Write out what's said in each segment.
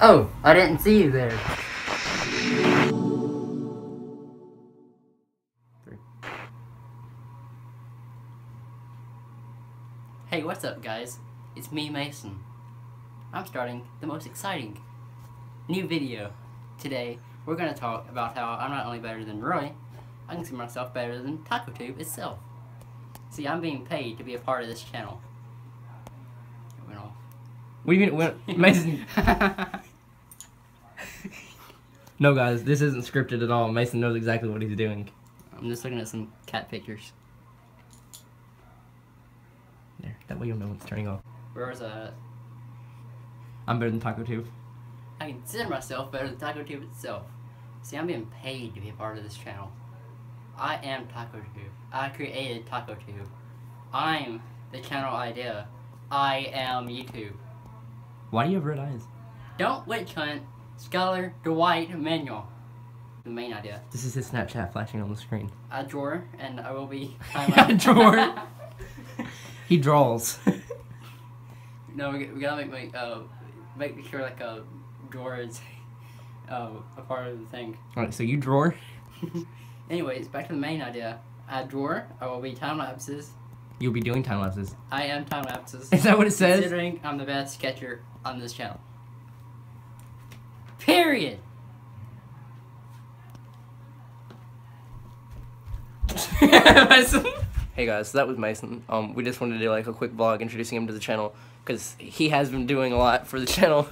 Oh, I didn't see you there. Hey, what's up, guys? It's me, Mason. I'm starting the most exciting new video. Today, we're going to talk about how I'm not only better than Roy, I consider myself better than TacoTube itself. See, I'm being paid to be a part of this channel. It went. What do you mean? Mason. no, guys, this isn't scripted at all. Mason knows exactly what he's doing. I'm just looking at some cat pictures. There, that way you'll know when it's turning off. Where's that? I'm better than Taco Tube. I consider myself better than TacoTube itself. See, I'm being paid to be a part of this channel. I am TacoTube. I created TacoTube. I'm the channel idea. I am YouTube. Why do you have red eyes? Don't witch hunt Scholar Dwight Manuel. The main idea. This is his Snapchat flashing on the screen. A drawer, and I will be. A drawer. He draws. no, we, we gotta make my uh, make sure like a drawer is uh, a part of the thing. Alright, so you drawer. Anyways, back to the main idea. A drawer. I will be time lapses. You'll be doing time lapses. I am time lapses. Is that what it says? Considering I'm the best sketcher on this channel. Period. hey guys, so that was Mason. Um, we just wanted to do like a quick vlog introducing him to the channel because he has been doing a lot for the channel.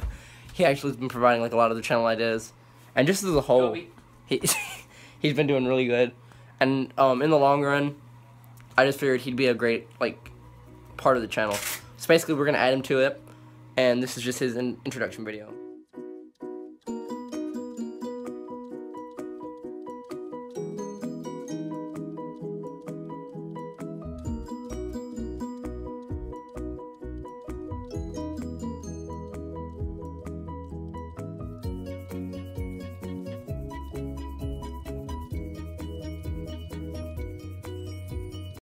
He actually has been providing like a lot of the channel ideas, and just as a whole, Kobe. he he's been doing really good. And um, in the long run, I just figured he'd be a great like part of the channel. So basically, we're gonna add him to it, and this is just his introduction video.